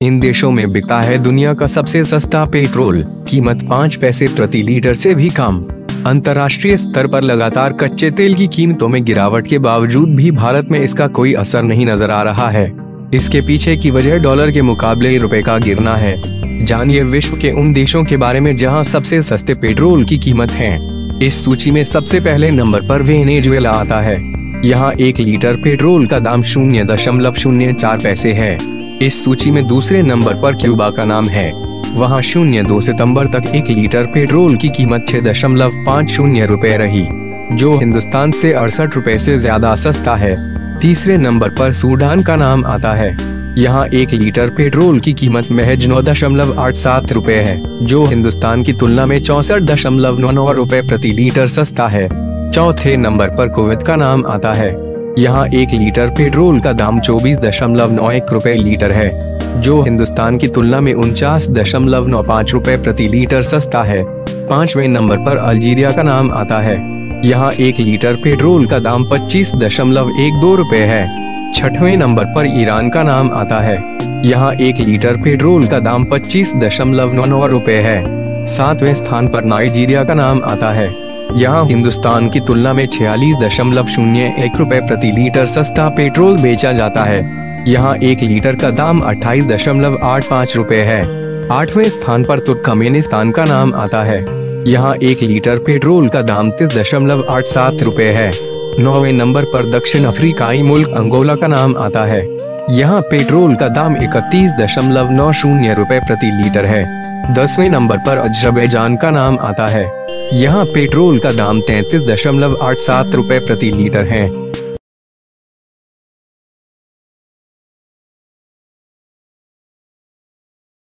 इन देशों में बिकता है दुनिया का सबसे सस्ता पेट्रोल, कीमत पाँच पैसे प्रति लीटर से भी कम। अंतर्राष्ट्रीय स्तर पर लगातार कच्चे तेल की कीमतों में गिरावट के बावजूद भी भारत में इसका कोई असर नहीं नज़र आ रहा है। इसके पीछे की वजह डॉलर के मुकाबले रुपए का गिरना है। जानिए विश्व के उन देशों के बारे में जहाँ सबसे सस्ते पेट्रोल की कीमत है। इस सूची में सबसे पहले नंबर पर वेनेजुएला आता है। यहाँ एक लीटर पेट्रोल का दाम शून्य दशमलव शून्य चार पैसे है। इस सूची में दूसरे नंबर पर क्यूबा का नाम है। वहाँ शून्य दो सितंबर तक एक लीटर पेट्रोल की कीमत छह दशमलव पाँच शून्य रूपए रही, जो हिंदुस्तान से अड़सठ रूपए से ज़्यादा सस्ता है। तीसरे नंबर पर सूडान का नाम आता है। यहाँ एक लीटर पेट्रोल की कीमत महज नौ दशमलव आठ सात रूपए है, जो हिंदुस्तान की तुलना में चौसठ दशमलव नौ नौ रूपए प्रति लीटर सस्ता है। चौथे नंबर पर कुवैत का नाम आता है। यहाँ एक लीटर पेट्रोल का दाम चौबीस दशमलव नौ एक रूपए लीटर है, जो हिंदुस्तान की तुलना में उनचास दशमलव नौ पाँच रूपए प्रति लीटर सस्ता है। पाँचवें नंबर पर अल्जीरिया का नाम आता है। यहाँ एक लीटर पेट्रोल का दाम पच्चीस दशमलव एक दो रूपए है। छठवें नंबर पर ईरान का नाम आता है। यहाँ एक लीटर पेट्रोल का दाम पच्चीस दशमलव नौ नौ रूपए है। सातवें स्थान पर नाइजीरिया का नाम आता है। यहाँ हिंदुस्तान की तुलना में छियालीस दशमलव शून्य एक रूपए प्रति लीटर सस्ता पेट्रोल बेचा जाता है। यहाँ एक लीटर का दाम अट्ठाईस दशमलव आठ पाँच रूपए है। आठवें स्थान पर तुर्कमेनिस्तान का नाम आता है। यहाँ एक लीटर पेट्रोल का दाम तीस दशमलव आठ सात रूपए है। नौवे नंबर पर दक्षिण अफ्रीकाई मुल्क अंगोला का नाम आता है। यहाँ पेट्रोल का दाम इकतीस दशमलव नौ शून्य रूपए प्रति लीटर है। दसवें नंबर पर अजरबैजान का नाम आता है। यहाँ पेट्रोल का दाम तैतीस दशमलव आठ सात रूपए प्रति लीटर है।